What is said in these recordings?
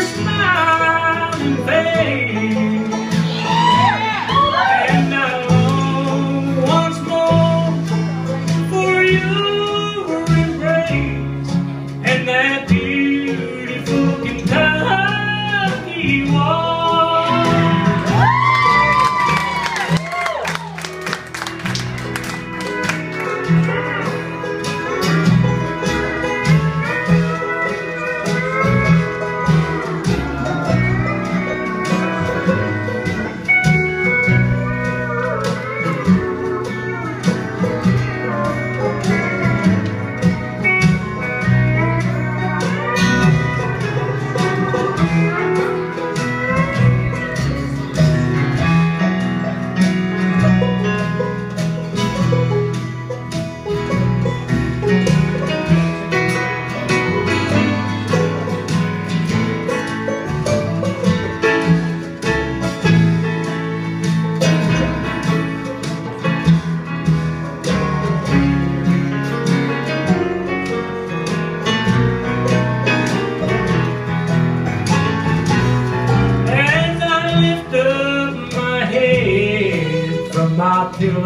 your smiling face.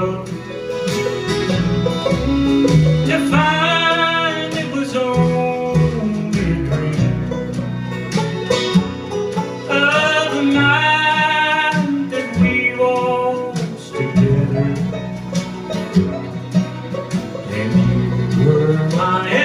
world To find it was only a dream Of the that we together. And you were my